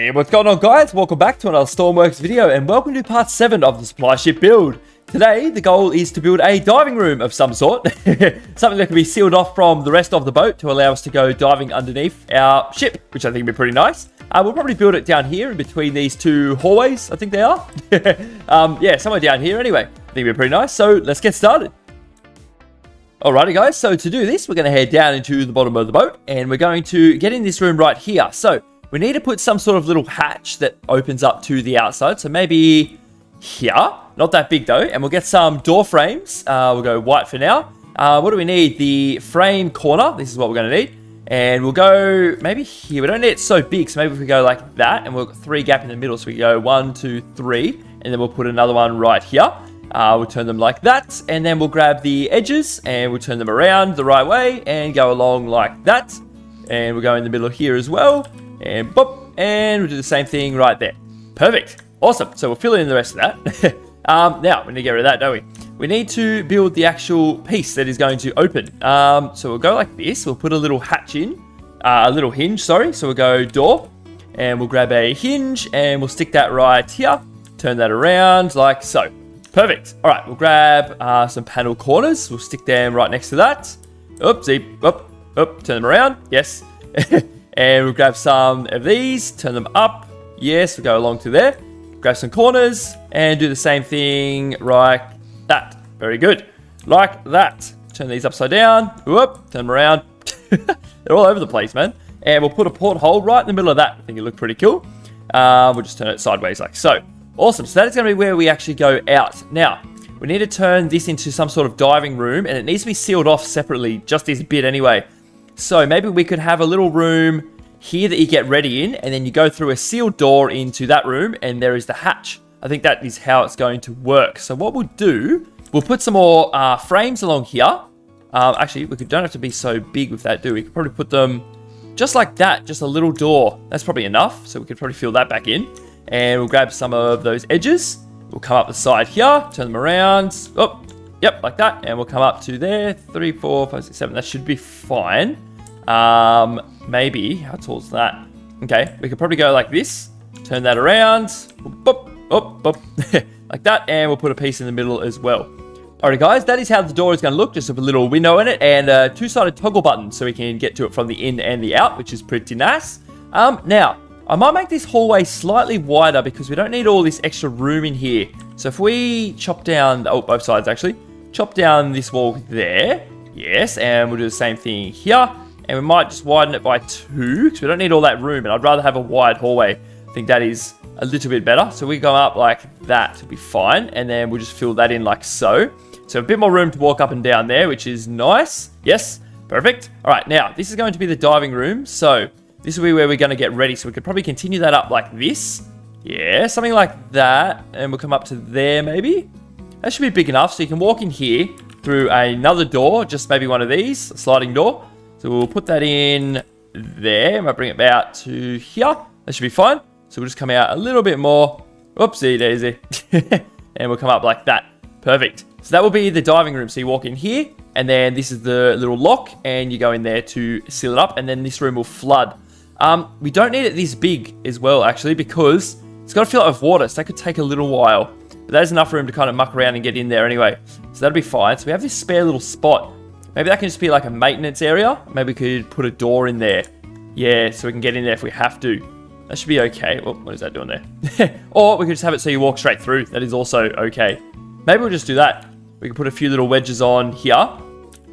Hey, what's going on guys? Welcome back to another Stormworks video and welcome to part 7 of the supply ship build. Today, the goal is to build a diving room of some sort. Something that can be sealed off from the rest of the boat to allow us to go diving underneath our ship, which I think would be pretty nice. Uh, we'll probably build it down here in between these two hallways, I think they are. um, yeah, somewhere down here anyway. I think it'd be pretty nice, so let's get started. Alrighty guys, so to do this, we're going to head down into the bottom of the boat and we're going to get in this room right here. So, we need to put some sort of little hatch that opens up to the outside. So maybe here, not that big though. And we'll get some door frames. Uh, we'll go white for now. Uh, what do we need? The frame corner. This is what we're going to need. And we'll go maybe here. We don't need it so big. So maybe if we go like that and we'll three gap in the middle. So we go one, two, three. And then we'll put another one right here. Uh, we'll turn them like that. And then we'll grab the edges and we'll turn them around the right way and go along like that. And we'll go in the middle here as well and boop, and we'll do the same thing right there. Perfect. Awesome. So we'll fill in the rest of that. um, now, we need to get rid of that, don't we? We need to build the actual piece that is going to open. Um, so we'll go like this. We'll put a little hatch in, uh, a little hinge, sorry. So we'll go door, and we'll grab a hinge, and we'll stick that right here. Turn that around like so. Perfect. All right, we'll grab uh, some panel corners. We'll stick them right next to that. Oopsie, up, up, turn them around. Yes. And we'll grab some of these, turn them up. Yes, we'll go along to there. Grab some corners and do the same thing like that. Very good. Like that. Turn these upside down. Whoop, turn them around. They're all over the place, man. And we'll put a porthole right in the middle of that. I think it look pretty cool. Uh, we'll just turn it sideways like so. Awesome. So that is going to be where we actually go out. Now, we need to turn this into some sort of diving room, and it needs to be sealed off separately, just this bit anyway. So maybe we could have a little room here that you get ready in, and then you go through a sealed door into that room, and there is the hatch. I think that is how it's going to work. So what we'll do, we'll put some more uh, frames along here. Uh, actually, we don't have to be so big with that, do we? We could probably put them just like that, just a little door. That's probably enough, so we could probably fill that back in. And we'll grab some of those edges. We'll come up the side here, turn them around. Oh, yep, like that. And we'll come up to there. Three, four, five, six, seven. That should be fine. Um, maybe, how tall is that? Okay, we could probably go like this, turn that around, boop, boop, boop, like that, and we'll put a piece in the middle as well. Alright guys, that is how the door is going to look, just a little window in it, and a two-sided toggle button, so we can get to it from the in and the out, which is pretty nice. Um, now, I might make this hallway slightly wider, because we don't need all this extra room in here. So if we chop down, oh, both sides actually, chop down this wall there, yes, and we'll do the same thing here, and we might just widen it by two, because we don't need all that room, and I'd rather have a wide hallway. I think that is a little bit better. So we go up like that to be fine, and then we'll just fill that in like so. So a bit more room to walk up and down there, which is nice. Yes, perfect. All right, now, this is going to be the diving room, so this will be where we're going to get ready. So we could probably continue that up like this. Yeah, something like that, and we'll come up to there maybe. That should be big enough, so you can walk in here through another door, just maybe one of these, sliding door. So we'll put that in there. I might bring it out to here. That should be fine. So we'll just come out a little bit more. Oopsie daisy. and we'll come up like that. Perfect. So that will be the diving room. So you walk in here, and then this is the little lock, and you go in there to seal it up, and then this room will flood. Um, we don't need it this big as well, actually, because it's got to fill up with water, so that could take a little while. But there's enough room to kind of muck around and get in there anyway. So that'll be fine. So we have this spare little spot Maybe that can just be like a maintenance area. Maybe we could put a door in there. Yeah, so we can get in there if we have to. That should be okay. Oh, what is that doing there? or we could just have it so you walk straight through. That is also okay. Maybe we'll just do that. We can put a few little wedges on here.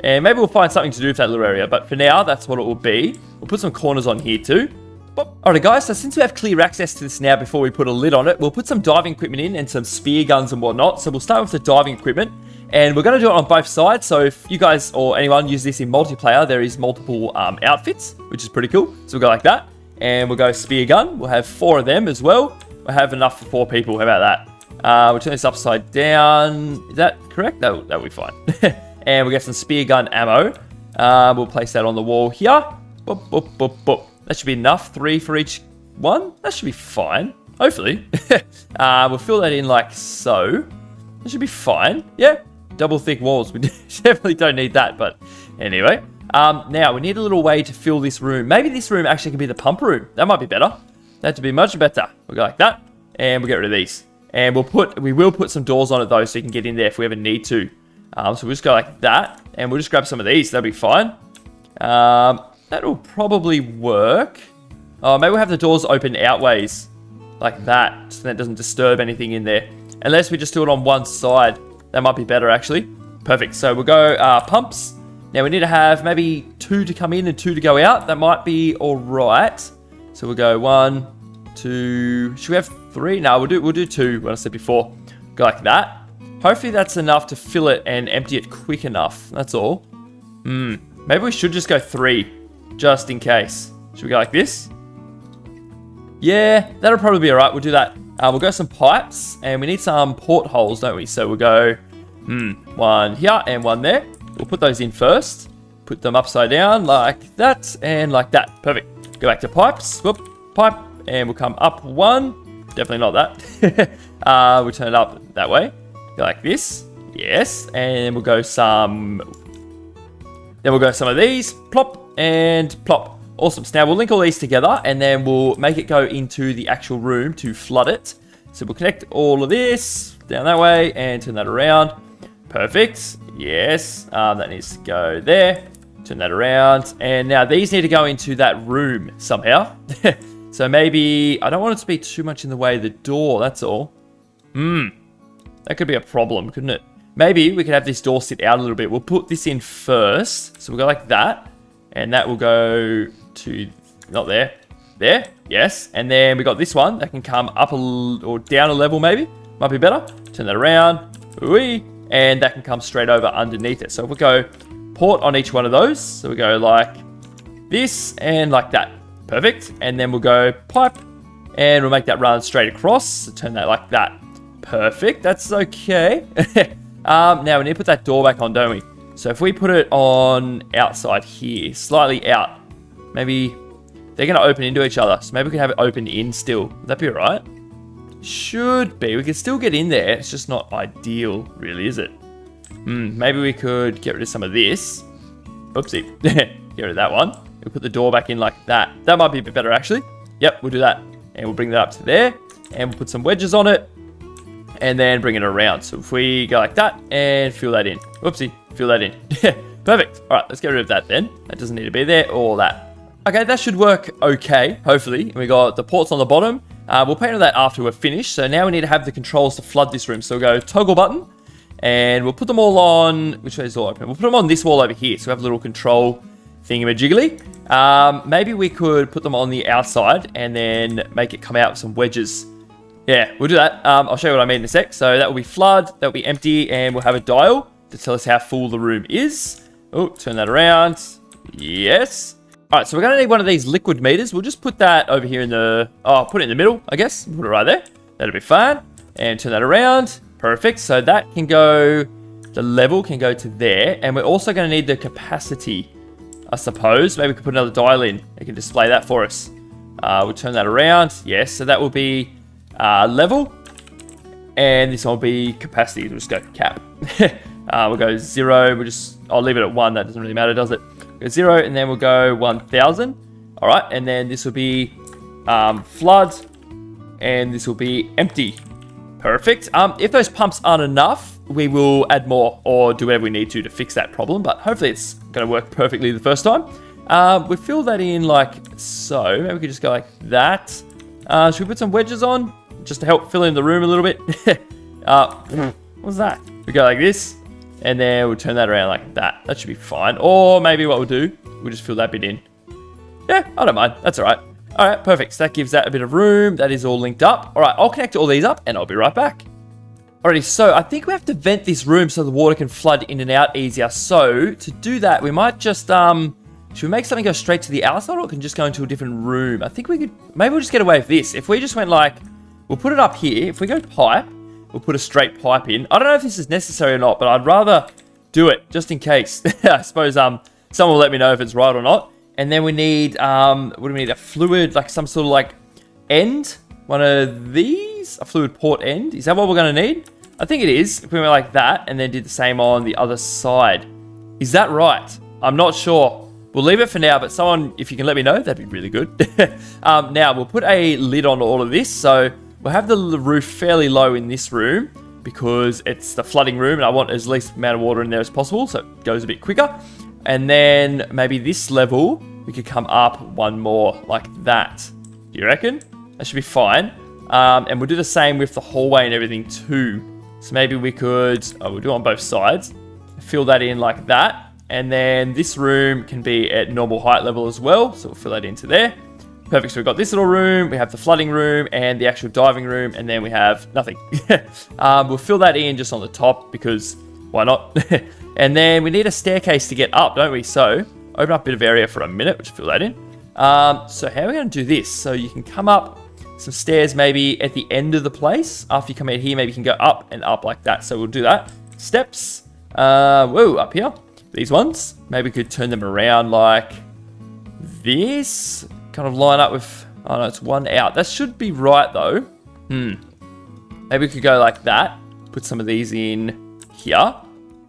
And maybe we'll find something to do with that little area. But for now, that's what it will be. We'll put some corners on here too. Alright guys, so since we have clear access to this now before we put a lid on it, we'll put some diving equipment in and some spear guns and whatnot. So we'll start with the diving equipment. And we're going to do it on both sides, so if you guys or anyone use this in multiplayer, there is multiple um, outfits, which is pretty cool. So we'll go like that, and we'll go spear gun. We'll have four of them as well. We'll have enough for four people. How about that? Uh, we'll turn this upside down. Is that correct? That'll, that'll be fine. and we'll get some spear gun ammo. Uh, we'll place that on the wall here. Boop, boop, boop, boop. That should be enough. Three for each one. That should be fine. Hopefully. uh, we'll fill that in like so. That should be fine. Yeah, double thick walls. We definitely don't need that, but anyway. Um, now, we need a little way to fill this room. Maybe this room actually can be the pump room. That might be better. That would be much better. We'll go like that, and we'll get rid of these. And we'll put, we will put some doors on it though, so you can get in there if we ever need to. Um, so we'll just go like that, and we'll just grab some of these. That'll be fine. Um, that'll probably work. Oh, maybe we'll have the doors open outways, like that, so that doesn't disturb anything in there. Unless we just do it on one side. That might be better, actually. Perfect. So we'll go uh, pumps. Now we need to have maybe two to come in and two to go out. That might be all right. So we'll go one, two. Should we have three? No, we'll do we'll do two. What I said before. Go like that. Hopefully that's enough to fill it and empty it quick enough. That's all. Hmm. Maybe we should just go three, just in case. Should we go like this? Yeah, that'll probably be alright. We'll do that. Uh, we'll go some pipes, and we need some portholes, don't we? So we'll go, hmm, one here and one there. We'll put those in first. Put them upside down like that and like that. Perfect. Go back to pipes. Whoop, pipe, and we'll come up one. Definitely not that. uh, we'll turn it up that way. Go like this. Yes, and we'll go some. Then we'll go some of these. Plop and plop. Awesome. So now we'll link all these together and then we'll make it go into the actual room to flood it. So we'll connect all of this down that way and turn that around. Perfect. Yes. Um, that needs to go there. Turn that around. And now these need to go into that room somehow. so maybe, I don't want it to be too much in the way of the door, that's all. Hmm. That could be a problem, couldn't it? Maybe we could have this door sit out a little bit. We'll put this in first. So we'll go like that. And that will go to, not there, there, yes. And then we got this one that can come up a, or down a level maybe, might be better. Turn that around, Wee, and that can come straight over underneath it. So if we go port on each one of those, so we go like this and like that, perfect. And then we'll go pipe, and we'll make that run straight across, so turn that like that. Perfect, that's okay. um, now we need to put that door back on, don't we? So if we put it on outside here, slightly out, maybe they're going to open into each other. So maybe we can have it open in still. Would that be alright? Should be. We can still get in there. It's just not ideal, really, is it? Hmm, maybe we could get rid of some of this. Oopsie. get rid of that one. We'll put the door back in like that. That might be a bit better, actually. Yep, we'll do that. And we'll bring that up to there. And we'll put some wedges on it. And then bring it around. So if we go like that and fill that in. Oopsie, fill that in. Perfect. All right, let's get rid of that then. That doesn't need to be there, or that. Okay, that should work okay, hopefully. We got the ports on the bottom. Uh, we'll paint all that after we're finished. So now we need to have the controls to flood this room. So we'll go toggle button, and we'll put them all on, which way is all open? We'll put them on this wall over here. So we have a little control thingamajiggly. Um, maybe we could put them on the outside and then make it come out with some wedges. Yeah, we'll do that. Um, I'll show you what I mean in a sec. So that will be flood, that will be empty, and we'll have a dial to tell us how full the room is. Oh, turn that around. Yes. All right, so we're to need one of these liquid meters. We'll just put that over here in the... Oh, put it in the middle, I guess. Put it right there. That'll be fine. And turn that around. Perfect. So that can go... The level can go to there. And we're also to need the capacity, I suppose. Maybe we could put another dial in. It can display that for us. Uh, we'll turn that around. Yes, so that will be uh, level. And this will be capacity. We'll just go cap. uh, we'll go zero. We'll just... I'll leave it at one. That doesn't really matter, does it? Go zero, and then we'll go 1,000. All right, and then this will be um, flood, and this will be empty. Perfect. Um, if those pumps aren't enough, we will add more or do whatever we need to to fix that problem, but hopefully it's going to work perfectly the first time. Um, we fill that in like so. Maybe we could just go like that. Uh, should we put some wedges on just to help fill in the room a little bit? uh, what's that? We go like this. And then we'll turn that around like that. That should be fine. Or maybe what we'll do, we'll just fill that bit in. Yeah, I don't mind. That's all right. All right, perfect. So that gives that a bit of room. That is all linked up. All right, I'll connect all these up and I'll be right back. Alrighty, so I think we have to vent this room so the water can flood in and out easier. So to do that, we might just, um, should we make something go straight to the outside or can just go into a different room? I think we could, maybe we'll just get away with this. If we just went like, we'll put it up here. If we go pipe, We'll put a straight pipe in. I don't know if this is necessary or not, but I'd rather do it just in case. I suppose um someone will let me know if it's right or not. And then we need um what do we need? A fluid, like some sort of like end. One of these? A fluid port end? Is that what we're gonna need? I think it is. If we went like that and then did the same on the other side. Is that right? I'm not sure. we'll leave it for now, but someone, if you can let me know, that'd be really good. um, now, we'll put a lid on all of this. So we'll have the roof fairly low in this room because it's the flooding room and I want as least amount of water in there as possible so it goes a bit quicker. And then maybe this level, we could come up one more like that. Do you reckon? That should be fine. Um, and we'll do the same with the hallway and everything too. So maybe we could, oh, we'll do it on both sides. Fill that in like that. And then this room can be at normal height level as well. So we'll fill that into there. Perfect, so we've got this little room, we have the flooding room, and the actual diving room, and then we have nothing. um, we'll fill that in just on the top, because why not? and then we need a staircase to get up, don't we? So, open up a bit of area for a minute, which fill that in. Um, so how are we going to do this? So you can come up some stairs maybe at the end of the place. After you come out here, maybe you can go up and up like that. So we'll do that. Steps. Uh, whoa, up here. These ones. Maybe we could turn them around like this kind of line up with... Oh, no, it's one out. That should be right, though. Hmm. Maybe we could go like that. Put some of these in here.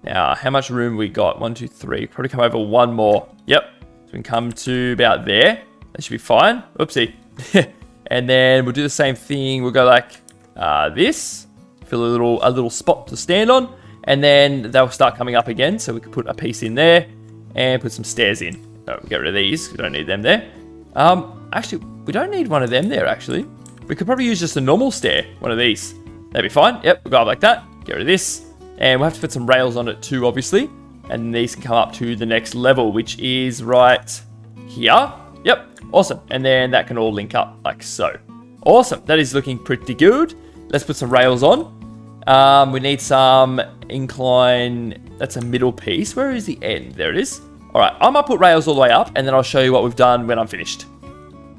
Now, how much room we got? One, two, three. Probably come over one more. Yep. So we can come to about there. That should be fine. Oopsie. and then we'll do the same thing. We'll go like uh, this. Fill a little, a little spot to stand on. And then they'll start coming up again. So we can put a piece in there and put some stairs in. Oh, get rid of these. We don't need them there. Um, actually, we don't need one of them there, actually. We could probably use just a normal stair, one of these. That'd be fine. Yep, we'll go up like that. Get rid of this. And we'll have to put some rails on it too, obviously. And these can come up to the next level, which is right here. Yep, awesome. And then that can all link up like so. Awesome, that is looking pretty good. Let's put some rails on. Um, we need some incline, that's a middle piece. Where is the end? There it is. All right, I might put rails all the way up and then I'll show you what we've done when I'm finished.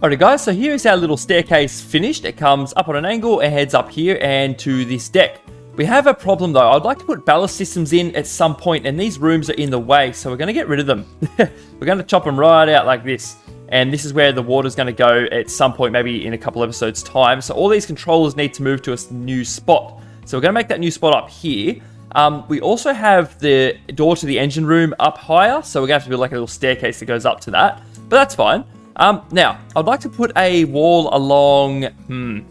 Alright guys, so here is our little staircase finished. It comes up on an angle, it heads up here and to this deck. We have a problem though. I'd like to put ballast systems in at some point and these rooms are in the way, so we're going to get rid of them. we're going to chop them right out like this. And this is where the water's going to go at some point, maybe in a couple episodes time. So all these controllers need to move to a new spot. So we're going to make that new spot up here. Um, we also have the door to the engine room up higher, so we're going to have to build like a little staircase that goes up to that. But that's fine. Um, now, I'd like to put a wall along, hmm,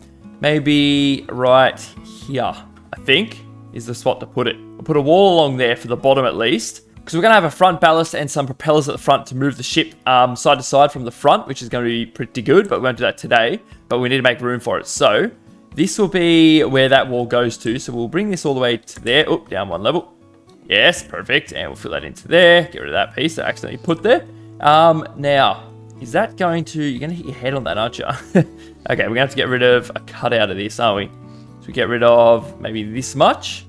maybe right here, I think, is the spot to put it. We'll put a wall along there for the bottom at least, because we're going to have a front ballast and some propellers at the front to move the ship um, side to side from the front, which is going to be pretty good, but we won't do that today, but we need to make room for it. So, this will be where that wall goes to. So we'll bring this all the way to there. Oh, down one level. Yes, perfect. And we'll fill that into there. Get rid of that piece that I accidentally put there. Um, now, is that going to... You're going to hit your head on that, aren't you? okay, we're going to have to get rid of a cutout of this, aren't we? So we get rid of maybe this much.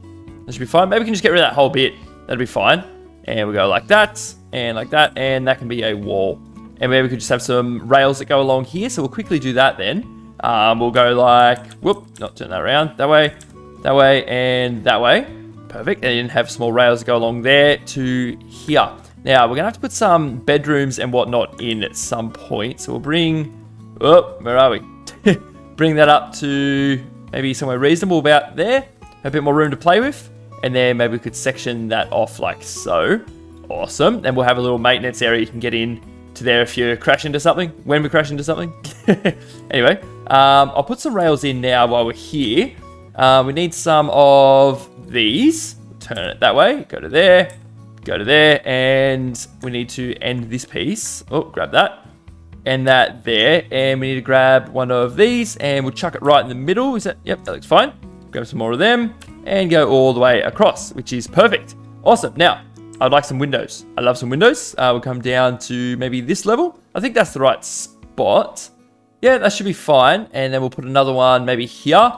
That should be fine. Maybe we can just get rid of that whole bit. That'd be fine. And we go like that, and like that, and that can be a wall. And maybe we could just have some rails that go along here. So we'll quickly do that then. Um, we'll go like, whoop, not turn that around, that way, that way, and that way. Perfect, and then have small rails go along there to here. Now, we're to have to put some bedrooms and whatnot in at some point. So we'll bring, oh, where are we? bring that up to maybe somewhere reasonable about there. A bit more room to play with. And then maybe we could section that off like so. Awesome. And we'll have a little maintenance area you can get in to there if you crash into something, when we crash into something. anyway, um, I'll put some rails in now while we're here. Uh, we need some of these. Turn it that way, go to there, go to there, and we need to end this piece. Oh, grab that. End that there, and we need to grab one of these, and we'll chuck it right in the middle. Is that, yep, that looks fine. Grab some more of them, and go all the way across, which is perfect. Awesome. Now, I'd like some windows. I love some windows. Uh, we'll come down to maybe this level. I think that's the right spot. Yeah, that should be fine. And then we'll put another one maybe here.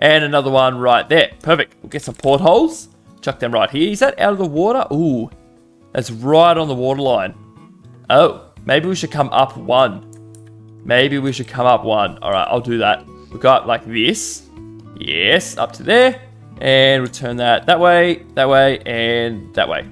And another one right there. Perfect. We'll get some portholes. Chuck them right here. Is that out of the water? Ooh, that's right on the waterline. Oh, maybe we should come up one. Maybe we should come up one. All right, I'll do that. We'll go up like this. Yes, up to there. And return that that way, that way, and that way.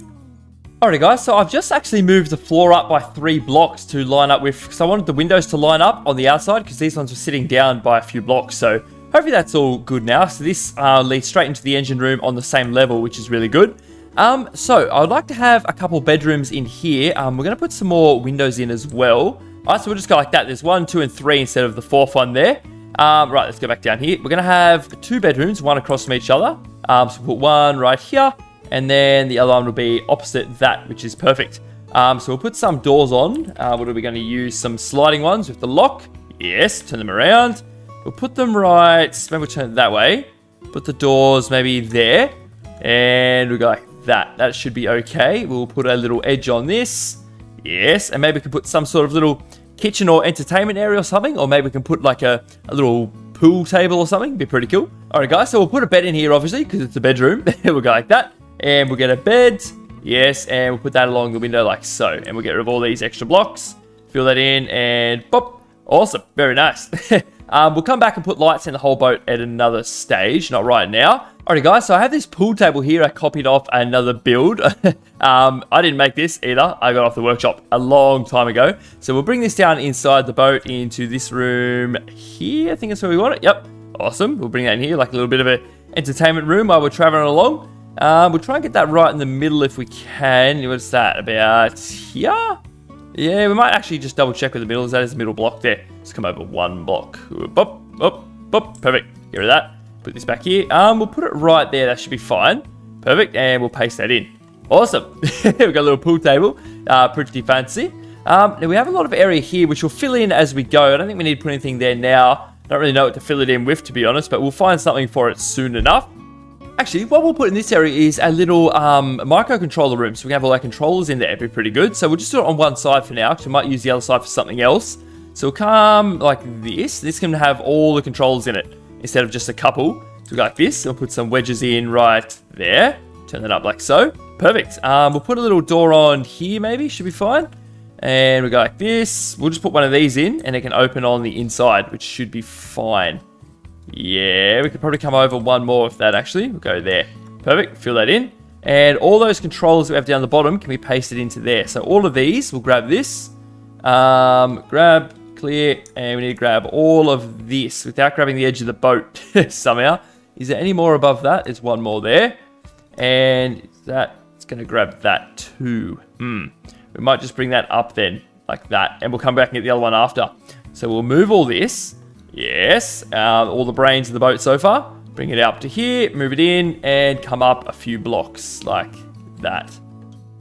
Alright guys, so I've just actually moved the floor up by three blocks to line up with, because I wanted the windows to line up on the outside, because these ones were sitting down by a few blocks, so hopefully that's all good now. So this uh, leads straight into the engine room on the same level, which is really good. Um, so I would like to have a couple bedrooms in here. Um, we're going to put some more windows in as well. All right, so we'll just go like that. There's one, two, and three instead of the fourth one there. Um, right, let's go back down here. We're going to have two bedrooms, one across from each other. Um, so we'll put one right here, and then the other one will be opposite that, which is perfect. Um, so we'll put some doors on. Uh, what are we going to use? Some sliding ones with the lock. Yes, turn them around. We'll put them right, maybe we'll turn it that way. Put the doors maybe there. And we'll go like that. That should be okay. We'll put a little edge on this. Yes, and maybe we can put some sort of little kitchen or entertainment area or something. Or maybe we can put like a, a little pool table or something. Be pretty cool. Alright guys, so we'll put a bed in here obviously because it's a bedroom. we'll go like that. And we'll get a bed. Yes, and we'll put that along the window like so. And we'll get rid of all these extra blocks. Fill that in and pop. Awesome. Very nice. um, we'll come back and put lights in the whole boat at another stage, not right now. Alright guys, so I have this pool table here I copied off another build. um, I didn't make this either, I got off the workshop a long time ago. So we'll bring this down inside the boat into this room here, I think that's where we want it, yep. Awesome, we'll bring that in here like a little bit of an entertainment room while we're traveling along. Um, we'll try and get that right in the middle if we can. What's that, about here? Yeah, we might actually just double check with the middle. Is that is the middle block there? Let's come over one block. Up, up, up, perfect. Get rid of that. Put this back here. Um, we'll put it right there. That should be fine. Perfect. And we'll paste that in. Awesome. We've got a little pool table. Uh, pretty fancy. Um, now we have a lot of area here, which we'll fill in as we go. I don't think we need to put anything there now. I don't really know what to fill it in with, to be honest, but we'll find something for it soon enough. Actually, what we'll put in this area is a little um, microcontroller room. So we can have all our controllers in there. It'd be pretty good. So we'll just do it on one side for now, because we might use the other side for something else. So we'll come like this. This can have all the controllers in it instead of just a couple. So we go like this, we'll put some wedges in right there. Turn that up like so. Perfect. Um, we'll put a little door on here maybe, should be fine. And we go like this. We'll just put one of these in and it can open on the inside, which should be fine. Yeah, we could probably come over one more with that actually. We'll go there. Perfect, fill that in. And all those controllers we have down the bottom can be pasted into there. So all of these, we'll grab this. Um, grab clear, and we need to grab all of this without grabbing the edge of the boat somehow. Is there any more above that? There's one more there. And that, it's going to grab that too. Hmm. We might just bring that up then, like that. And we'll come back and get the other one after. So we'll move all this. Yes. Uh, all the brains of the boat so far. Bring it up to here, move it in, and come up a few blocks like that.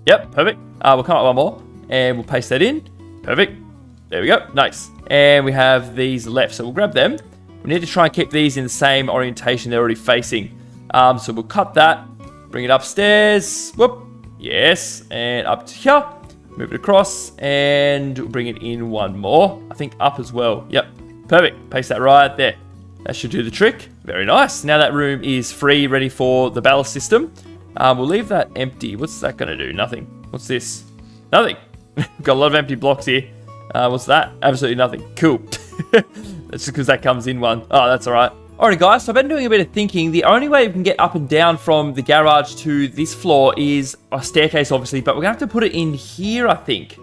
Yep, perfect. Uh, we'll come up one more, and we'll paste that in. Perfect. There we go. Nice. And we have these left, so we'll grab them. We need to try and keep these in the same orientation they're already facing. Um, so we'll cut that, bring it upstairs. Whoop. Yes. And up to here. Move it across and bring it in one more. I think up as well. Yep. Perfect. Paste that right there. That should do the trick. Very nice. Now that room is free, ready for the ballast system. Um, we'll leave that empty. What's that going to do? Nothing. What's this? Nothing. Got a lot of empty blocks here. Uh, what's that? Absolutely nothing. Cool. that's just because that comes in one. Oh, that's all right. Alright guys, so I've been doing a bit of thinking. The only way we can get up and down from the garage to this floor is a staircase, obviously, but we're going to have to put it in here, I think.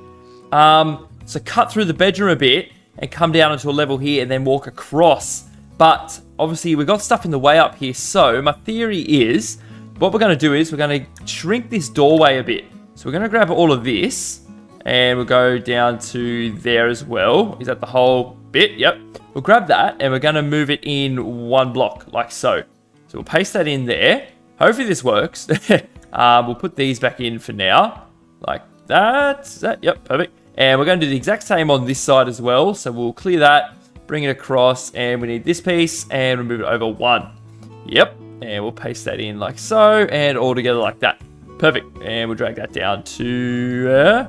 Um, so cut through the bedroom a bit and come down into a level here and then walk across. But obviously we've got stuff in the way up here. So my theory is, what we're going to do is we're going to shrink this doorway a bit. So we're going to grab all of this and we'll go down to there as well. Is that the whole bit? Yep. We'll grab that and we're going to move it in one block like so. So we'll paste that in there. Hopefully this works. um, we'll put these back in for now. Like that. that. Yep, perfect. And we're going to do the exact same on this side as well. So we'll clear that, bring it across, and we need this piece, and we'll move it over one. Yep. And we'll paste that in like so, and all together like that. Perfect. And we'll drag that down to... Uh,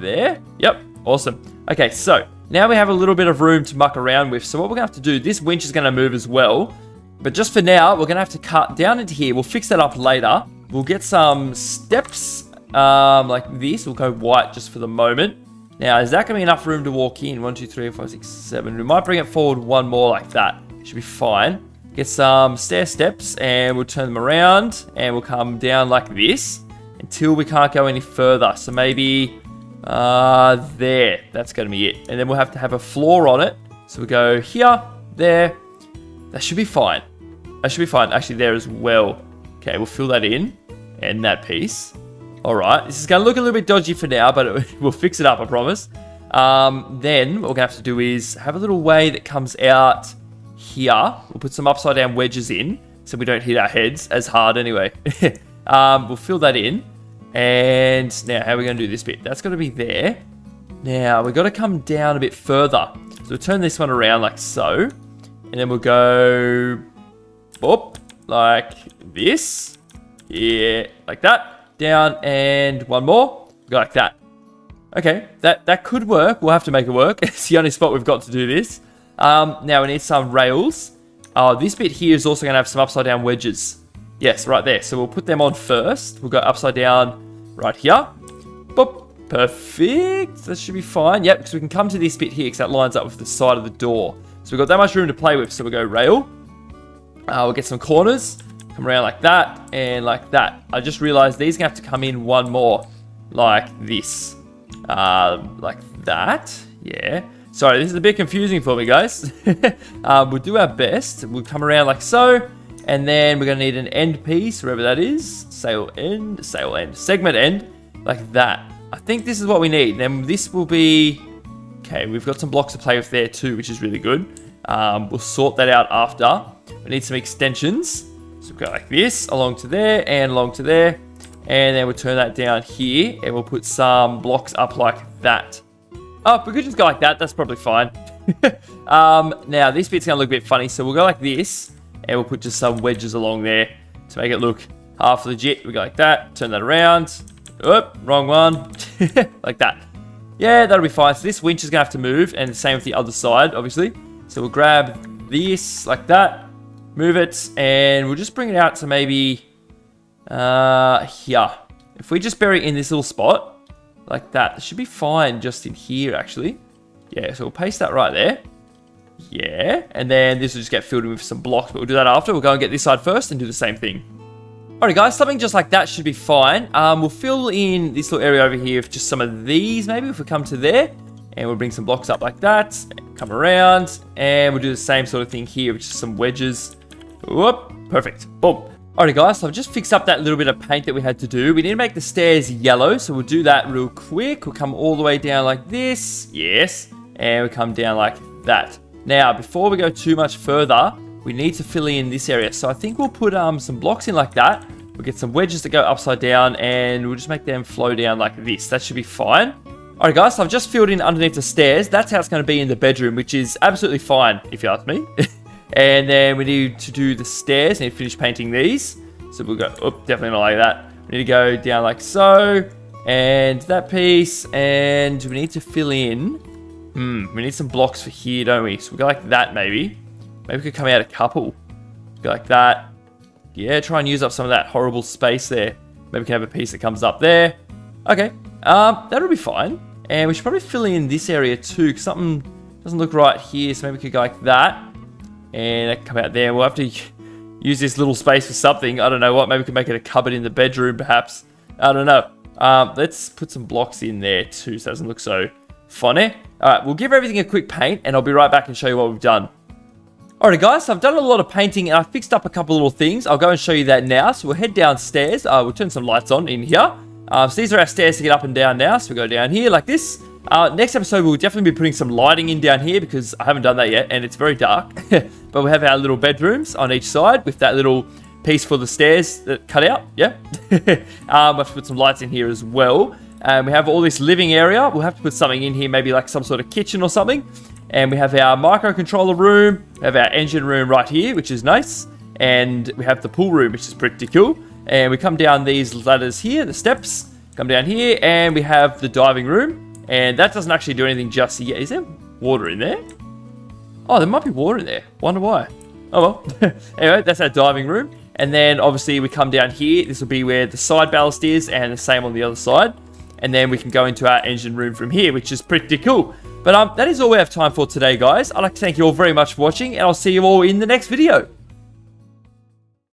there. Yep, awesome. Okay, so now we have a little bit of room to muck around with. So what we're going to have to do, this winch is going to move as well. But just for now, we're going to have to cut down into here. We'll fix that up later. We'll get some steps um, like this. We'll go white just for the moment. Now, is that going to be enough room to walk in? One, two, three, four, five, six, seven. We might bring it forward one more like that. Should be fine. Get some stair steps and we'll turn them around and we'll come down like this until we can't go any further. So maybe uh, there. That's going to be it. And then we'll have to have a floor on it. So we go here, there. That should be fine. That should be fine. Actually, there as well. Okay, we'll fill that in. and that piece. Alright, this is going to look a little bit dodgy for now, but we'll fix it up, I promise. Um, then what we're going to have to do is have a little way that comes out here. We'll put some upside down wedges in so we don't hit our heads as hard anyway. um, we'll fill that in. And now, how are we going to do this bit? That's got to be there. Now, we've got to come down a bit further. So we'll turn this one around like so. And then we'll go... Up, like this. Yeah, like that down, and one more. Like that. Okay, that, that could work. We'll have to make it work. it's the only spot we've got to do this. Um, now we need some rails. Uh, this bit here is also going to have some upside down wedges. Yes, right there. So we'll put them on first. We'll go upside down right here. Boop. Perfect. That should be fine. Yep, because we can come to this bit here because that lines up with the side of the door. So we've got that much room to play with. So we'll go rail. Uh, we'll get some corners. Come around like that and like that. I just realized these to have to come in one more. Like this. Uh, like that. Yeah. Sorry, this is a bit confusing for me, guys. um, we'll do our best. We'll come around like so. And then we're going to need an end piece, wherever that is. Sail end, sail end, segment end. Like that. I think this is what we need. Then this will be... Okay, we've got some blocks to play with there too, which is really good. Um, we'll sort that out after. We need some extensions. So we'll go like this, along to there, and along to there. And then we'll turn that down here, and we'll put some blocks up like that. Oh, we could just go like that. That's probably fine. um, now, this bit's going to look a bit funny, so we'll go like this, and we'll put just some wedges along there to make it look half legit. We go like that, turn that around. Oop, wrong one. like that. Yeah, that'll be fine. So this winch is going to have to move, and the same with the other side, obviously. So we'll grab this like that, move it, and we'll just bring it out to maybe uh, here. If we just bury it in this little spot, like that, it should be fine just in here, actually. Yeah, so we'll paste that right there. Yeah, and then this will just get filled in with some blocks, but we'll do that after. We'll go and get this side first and do the same thing. Alright guys, something just like that should be fine. Um, we'll fill in this little area over here with just some of these, maybe, if we come to there. And we'll bring some blocks up like that, come around, and we'll do the same sort of thing here with just some wedges. Whoop, perfect. Boom. Alright guys, so I've just fixed up that little bit of paint that we had to do. We need to make the stairs yellow, so we'll do that real quick. We'll come all the way down like this. Yes. And we come down like that. Now, before we go too much further, we need to fill in this area. So I think we'll put um, some blocks in like that. We'll get some wedges that go upside down, and we'll just make them flow down like this. That should be fine. Alright guys, so I've just filled in underneath the stairs. That's how it's going to be in the bedroom, which is absolutely fine, if you ask me. And then we need to do the stairs. Need to finish painting these. So we'll go, oh, definitely not like that. We need to go down like so. And that piece. And we need to fill in. Hmm, we need some blocks for here, don't we? So we'll go like that maybe. Maybe we could come out a couple. Go like that. Yeah, try and use up some of that horrible space there. Maybe we can have a piece that comes up there. Okay, um, that'll be fine. And we should probably fill in this area too, because something doesn't look right here. So maybe we could go like that. And that come out there. We'll have to use this little space for something. I don't know what. Maybe we can make it a cupboard in the bedroom, perhaps. I don't know. Um, let's put some blocks in there too, so it doesn't look so funny. All right, we'll give everything a quick paint, and I'll be right back and show you what we've done. Alright guys, so I've done a lot of painting and I fixed up a couple little things. I'll go and show you that now. So we'll head downstairs. Uh, we'll turn some lights on in here. Uh, so these are our stairs to get up and down now. So we go down here like this. Uh, next episode, we'll definitely be putting some lighting in down here because I haven't done that yet and it's very dark. but we have our little bedrooms on each side with that little piece for the stairs that cut out. Yeah. um, we have to put some lights in here as well. And we have all this living area. We'll have to put something in here, maybe like some sort of kitchen or something. And we have our microcontroller room. We have our engine room right here, which is nice. And we have the pool room, which is pretty cool. And we come down these ladders here, the steps. Come down here, and we have the diving room. And that doesn't actually do anything just yet. Is there water in there? Oh, there might be water in there. Wonder why. Oh well. anyway, that's our diving room. And then obviously we come down here. This will be where the side ballast is and the same on the other side. And then we can go into our engine room from here, which is pretty cool. But um, that is all we have time for today, guys. I'd like to thank you all very much for watching, and I'll see you all in the next video.